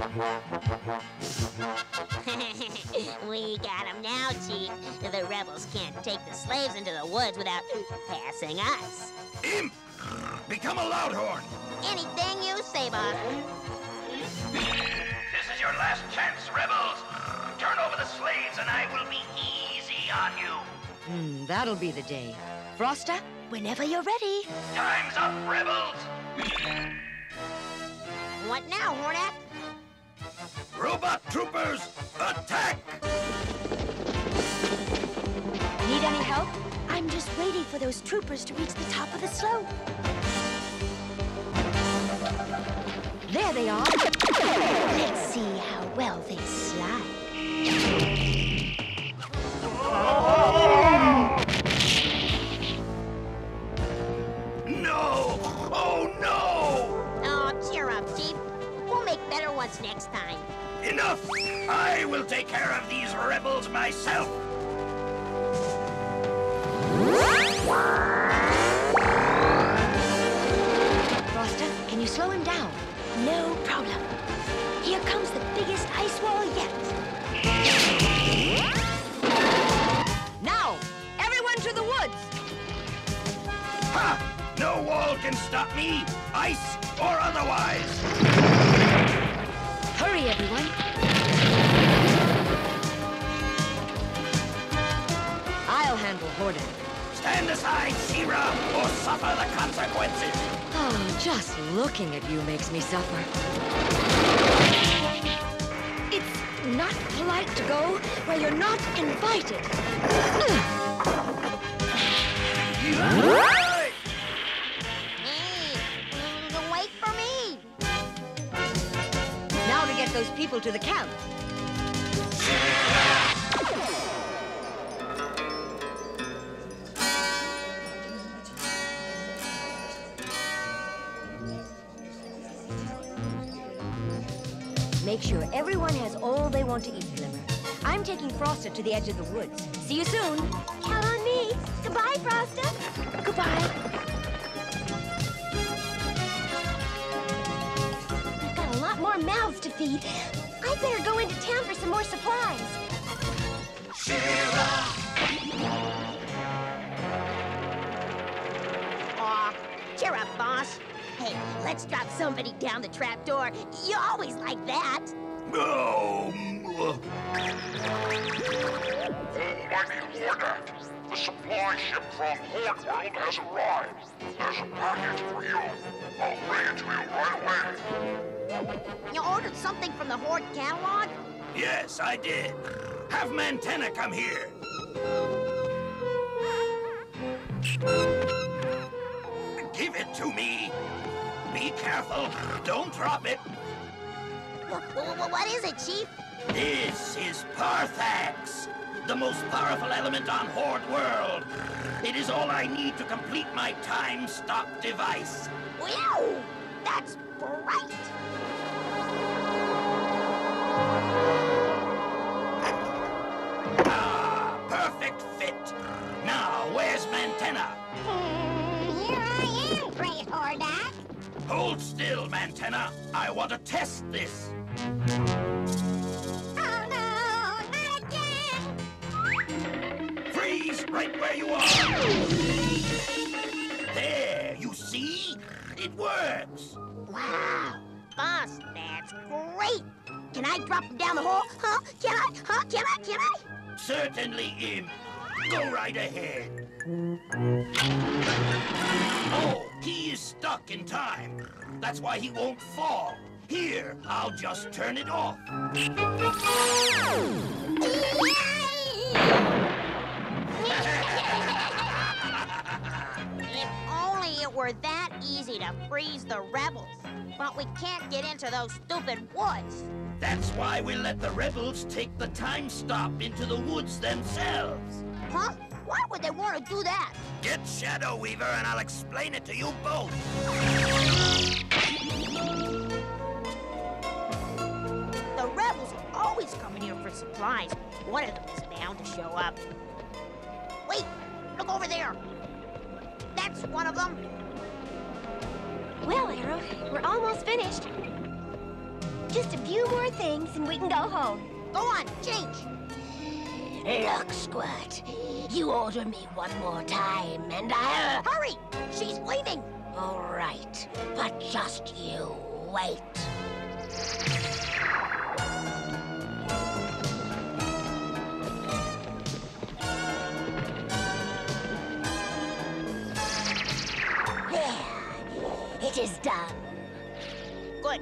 we got him now, Chief. The rebels can't take the slaves into the woods without passing us. Imp! Become a loudhorn! Anything you say, boss. This is your last chance, rebels! Turn over the slaves and I will be easy on you! Hmm, that'll be the day. Frosta, whenever you're ready. Time's up, rebels! What now, Hornet? Troopers, attack! Need any help? I'm just waiting for those troopers to reach the top of the slope. There they are. Let's see problem. Here comes the biggest ice wall yet. Now, everyone to the woods! Ha! No wall can stop me, ice or otherwise! Hurry, everyone. I'll handle Hordak. Stand aside, She-Ra, or suffer the consequences! Oh, just looking at you makes me suffer. It's not polite to go where you're not invited. Right. Hey, mm, wait for me. Now to get those people to the camp. Want to eat, Glimmer. I'm taking Frosta to the edge of the woods. See you soon. Count on me. Goodbye, Frosta. Goodbye. I've got a lot more mouths to feed. I better go into town for some more supplies. Aw, cheer up, boss. Hey, let's drop somebody down the trap door. You always like that. Oh, Almighty Hordak, the supply ship from Horde World has arrived. There's a package for you. I'll bring it to you right away. You ordered something from the Horde catalog? yes, I did. Have Mantenna come here. Give it to me. Be careful. Don't drop it. Wh- wh- What is it, Chief? This is Parthax, the most powerful element on Horde World. It is all I need to complete my time stop device. Wow, that's great. Ah, perfect fit. Now, where's Mantenna? Hmm, here I am, Great Hordak. Hold still, Mantenna. I want to test this. Right where you are. There, you see? It works. Wow, boss, that's great. Can I drop him down the hole? Huh? Can I? Huh? Can I? Can I? Certainly, Imp. Go right ahead. Oh, he is stuck in time. That's why he won't fall. Here, I'll just turn it off. To freeze the rebels. But we can't get into those stupid woods. That's why we let the rebels take the time stop into the woods themselves. Huh? Why would they want to do that? Get Shadow Weaver and I'll explain it to you both. The rebels are always coming here for supplies. One of them is bound to show up. Wait, look over there. That's one of them. Well, Arrow, we're almost finished. Just a few more things and we can go home. Go on, change. Look, Squirt. You order me one more time, and I'll... Hurry! She's leaving. All right, but just you wait. Done. Good.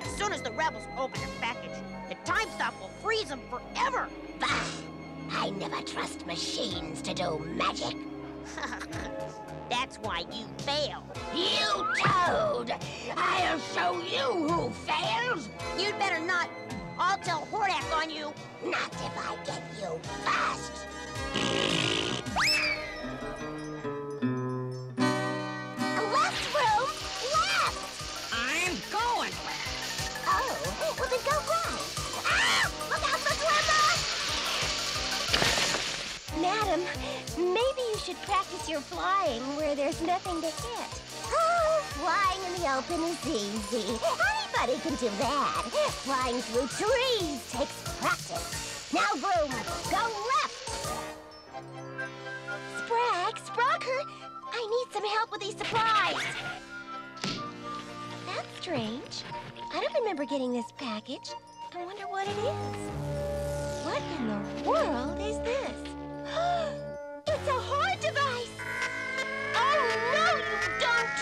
As soon as the rebels open their package, the time stop will freeze them forever. Bah! I never trust machines to do magic. That's why you fail. You toad! I'll show you who fails! You'd better not. I'll tell Hordak on you. Not if I get you first! Maybe you should practice your flying where there's nothing to hit. Oh, flying in the open is easy. Anybody can do that. Flying through trees takes practice. Now, Broom, go left! Sprag, Sprocker, I need some help with these supplies. That's strange. I don't remember getting this package. I wonder what it is. What in the world is this? It's a horde device! Oh, no, you don't!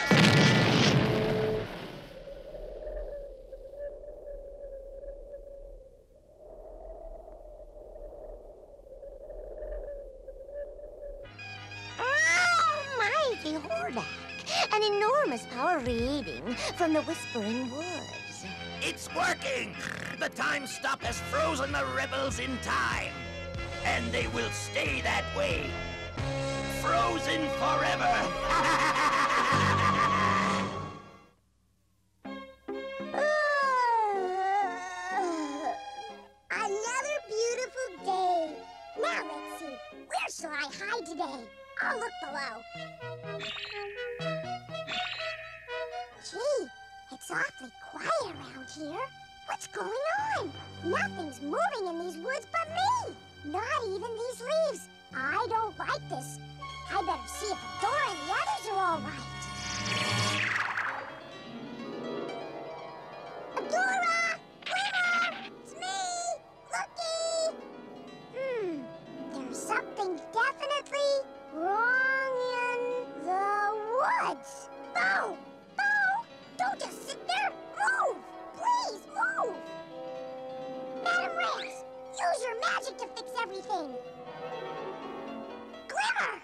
Oh, mighty Hordak! An enormous power radiating from the Whispering Woods. It's working! The time stop has frozen the rebels in time. And they will stay that way. Frozen forever! Another beautiful day. Now let's see. Where shall I hide today? I'll look below. Gee, it's awfully quiet around here. What's going on? Nothing's moving in these woods but me. Not even these leaves. I don't like this. I better see if Adora and the others are all right. Everything! Glimmer!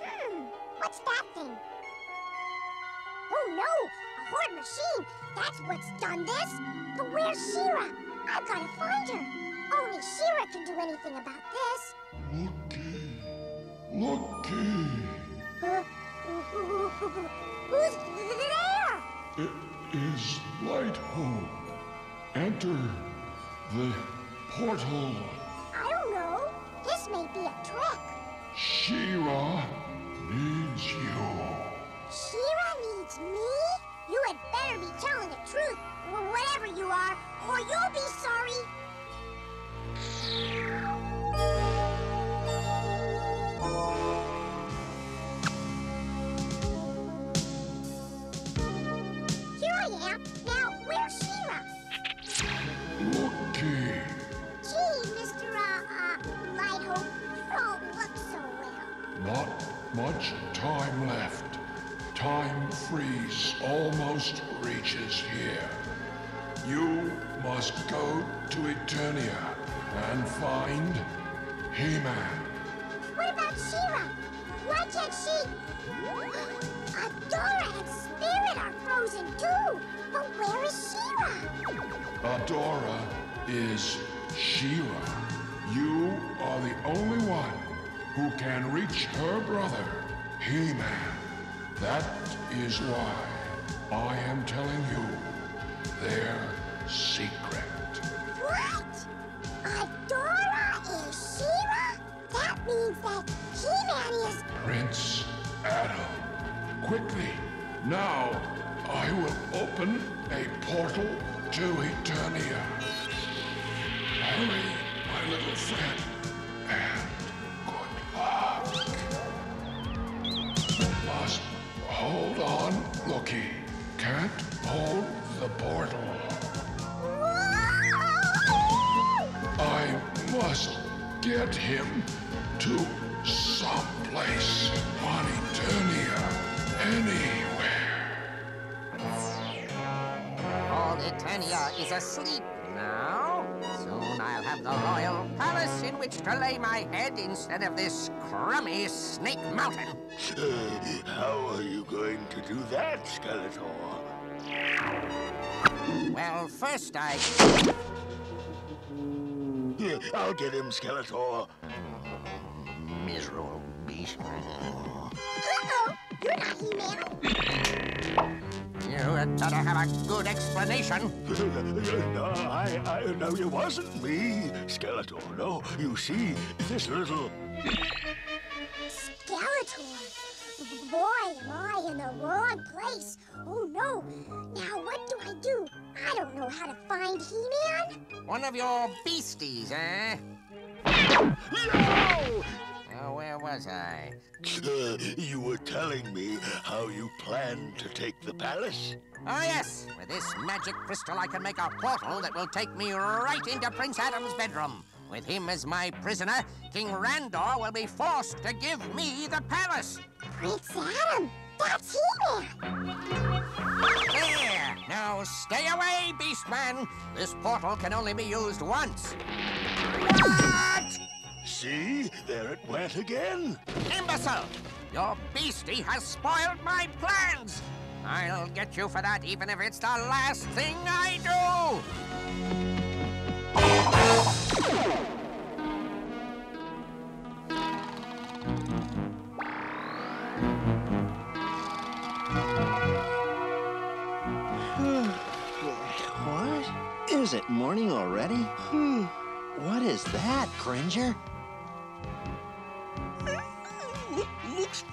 Hmm, what's that thing? Oh no! A horde machine! That's what's done this! But where's She-Ra? I've gotta find her! Only She-Ra can do anything about this! Loo-Kee. Loo-Kee. Uh, who's there? It is Light Hope. Enter the portal. I don't know. This may be a trick. She-Ra needs you. She-Ra needs me? You had better be telling the truth, wh- whatever you are, or you'll be sorry. Much time left. Time freeze almost reaches here. You must go to Eternia and find He-Man. What about She-Ra? Why can't she? Adora and Spirit are frozen too. But where is She-Ra? Adora is She-Ra. You are the only one who can reach her brother, He-Man. That is why I am telling you their secret. What? Adora is She-Ra? That means that He-Man is. Prince Adam. Quickly, now, I will open a portal to Eternia. Hurry, my little friend, Loo-Kee. Can't hold the portal. I must get him to someplace on Eternia. Anywhere. All Eternia is asleep now. Soon I'll have the royal palace in which to lay my head instead of this crummy Snake Mountain. Uh, how are you going to do that, Skeletor? Well, first I... I'll get him, Skeletor. Miserable beast. Uh-oh! You're not He-Man. You had better have a good explanation. no, I, I, no, it wasn't me, Skeletor. No, you see, this little... Skeletor. Boy, am I in the wrong place. Oh, no. Now, what do I do? I don't know how to find He-Man. One of your beasties, eh? No! Oh, where was I? Uh, you were telling me how you plan to take the palace? Oh, yes. With this magic crystal, I can make a portal that will take me right into Prince Adam's bedroom. With him as my prisoner, King Randor will be forced to give me the palace. Prince Adam. That's He-Man. There! Now stay away, Beastman! This portal can only be used once. What? See? There it went again. Imbecile! Your beastie has spoiled my plans! I'll get you for that even if it's the last thing I do! What? Is it morning already? Hmm. What is that, Cringer?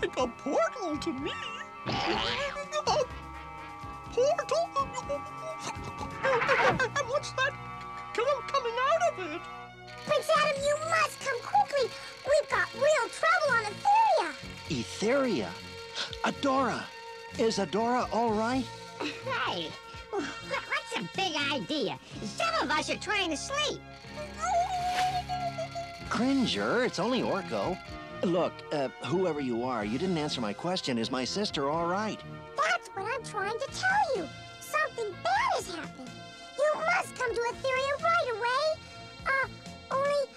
Like a portal to me. A portal? And what's that come- coming out of it? Prince Adam, you must come quickly. We've got real trouble on Etheria. Etheria. Adora. Is Adora all right? Hey, wh- what's the big idea? Some of us are trying to sleep. Cringer, it's only Orko. Look, uh, whoever you are, you didn't answer my question. Is my sister all right? That's what I'm trying to tell you. Something bad has happened. You must come to Etheria right away. Uh, only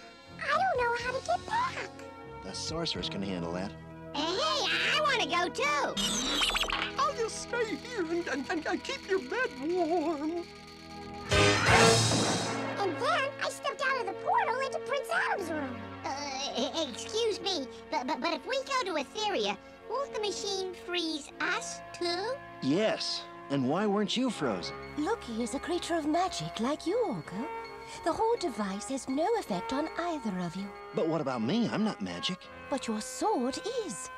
I don't know how to get back. The sorceress can handle that. Hey, I want to go too. I'll just stay here and, and, and, and keep your bed warm. And then I stepped out of the portal into Prince Adam's room. Uh, e- excuse me, but, but but if we go to Etheria, won't the machine freeze us too? Yes. And why weren't you frozen? Loo-Kee is a creature of magic like you, Orko. The whole device has no effect on either of you. But what about me? I'm not magic. But your sword is.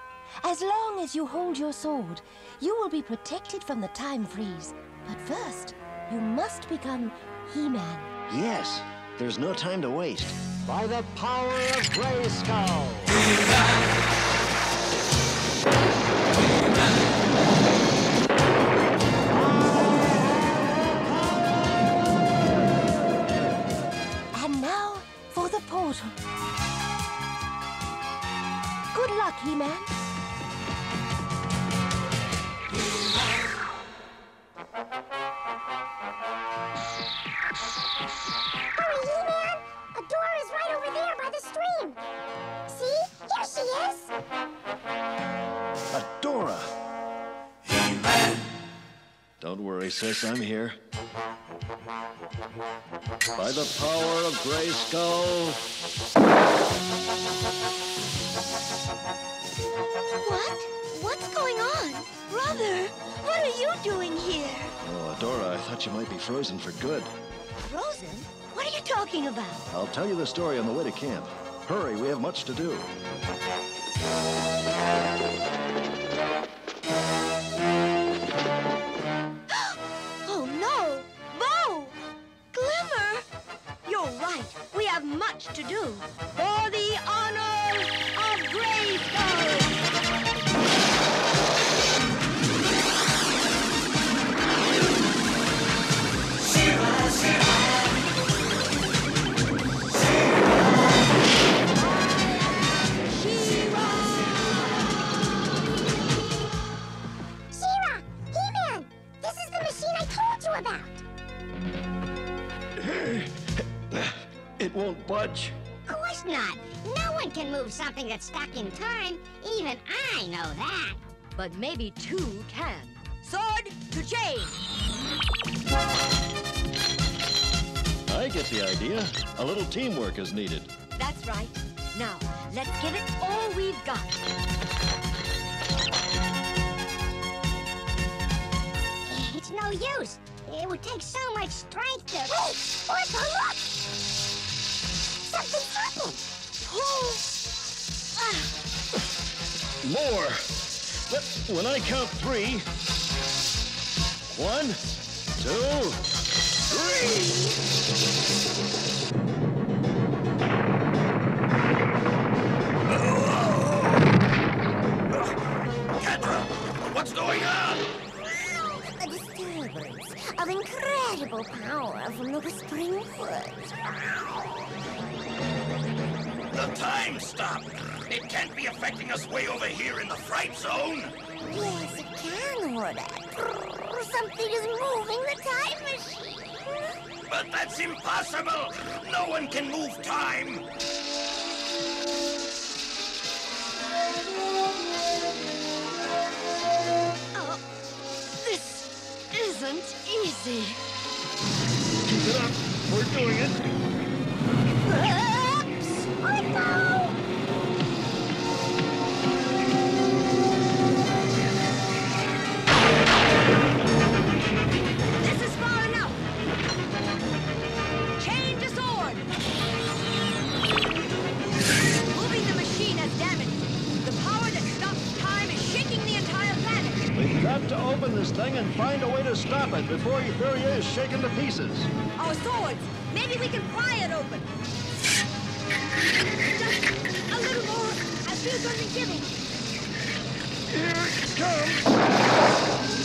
As long as you hold your sword, you will be protected from the time freeze. But first, you must become He-Man. Yes. There's no time to waste. By the power of Grayskull! And now for the portal. Good luck, He-Man. Adora! He-Man! Don't worry, sis, I'm here. By the power of Grayskull, What? What's going on? Brother, what are you doing here? Oh, Adora, I thought you might be frozen for good. Frozen? What are you talking about? I'll tell you the story on the way to camp. Hurry, we have much to do. oh no! Bow! Glimmer! You're right. We have much to do. Move stuck in time. Even I know that. But maybe two can. Sword to chain! I get the idea. A little teamwork is needed. That's right. Now, let's give it all we've got. It's no use. It would take so much strength to... Hey! Orko, look! Something's happened! Oh! More! But when I count three... One, two, Kendra, what's going on? A disturbance of incredible power from the Whispering Woods. The time stop. It can't be affecting us way over here in the fright zone. Yes, it can, Hordak. Something is moving the time machine. But that's impossible. No one can move time. Oh, this isn't easy. Keep it up. We're doing it. To stop it before Etheria is shaken to pieces. Our swords. Maybe we can pry it open. Just a little more. I feel something giving. Here it comes.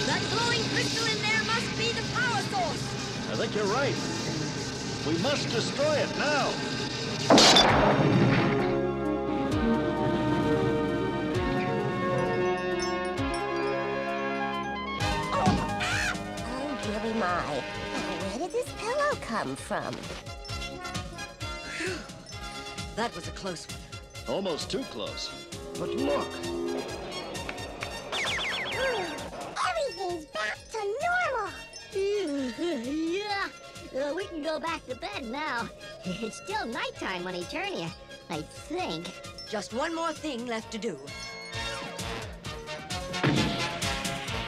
That glowing crystal in there must be the power source. I think you're right. We must destroy it now. Come from? That was a close one. Almost too close. But look. Everything's back to normal. yeah. Uh, we can go back to bed now. It's still nighttime on Eternia, I think. Just one more thing left to do.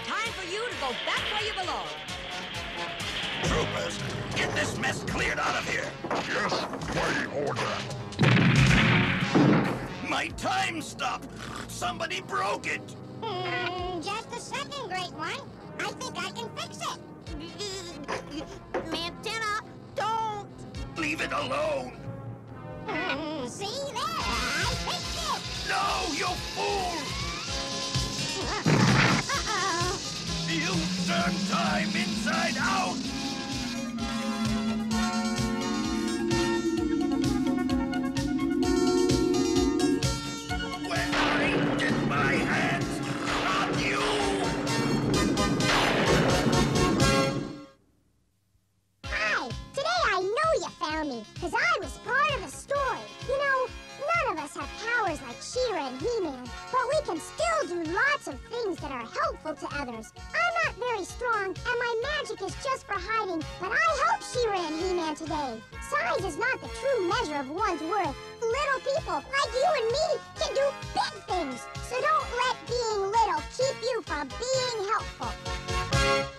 Time for you to go back where you belong. Troopers, get this mess cleared out of here. Yes, my order. My time stop. Somebody broke it. Mm, just a second, Great One. I think I can fix it. Mantenna, don't! Leave it alone. Mm, see there? I fixed it. No, you fool! Uh-oh. You turn time inside out! I'll do lots of things that are helpful to others. I'm not very strong, and my magic is just for hiding, but I hope She-Ra and He-Man today. Size is not the true measure of one's worth. Little people, like you and me, can do big things. So don't let being little keep you from being helpful.